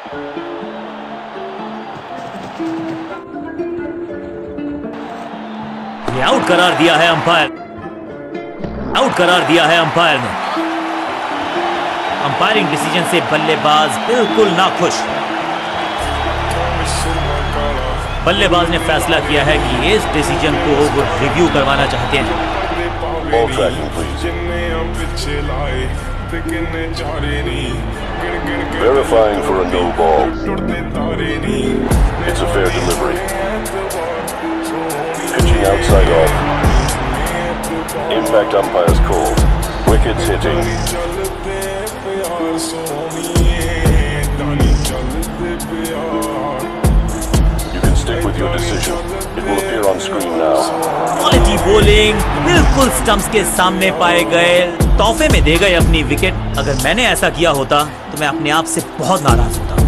ये आउट करार दिया है अंपायर। आउट करार दिया है अंपायर ने। अंपायरिंग डिसीज़न से बल्लेबाज बिल्कुल नाखुश। बल्लेबाज ने फैसला किया है कि इस डिसीज़न को वो रिव्यू करवाना चाहते हैं. Verifying for a no ball. It's a fair delivery. Pitching outside off. Impact umpire's call. Wickets hitting. You can stick with your decision. It will appear on screen now. Quality bowling बिल्कुल stumps के सामने पाए गए तोहफे में दे गए अपनी wicket अगर मैंने ऐसा किया होता तो मैं अपने आप से बहुत नाराज़ होता।